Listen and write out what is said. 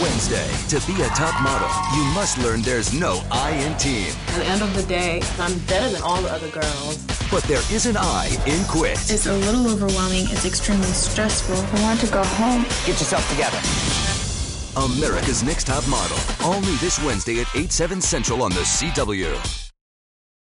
Wednesday. To be a top model, you must learn there's no I in team. At the end of the day, I'm better than all the other girls. But there is an I in quit. It's a little overwhelming. It's extremely stressful. I want to go home. Get yourself together. America's Next Top Model. All new this Wednesday at 8, 7 Central on the CW.